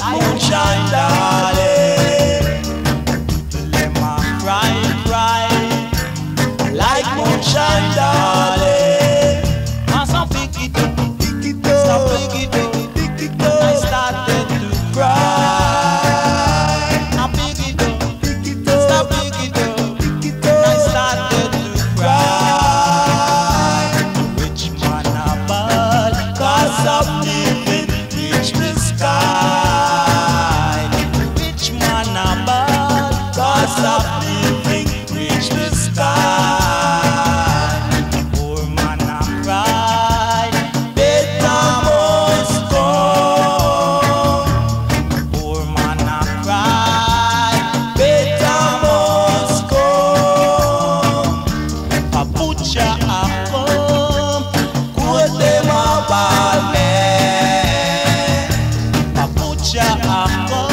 like moonshine down. future after.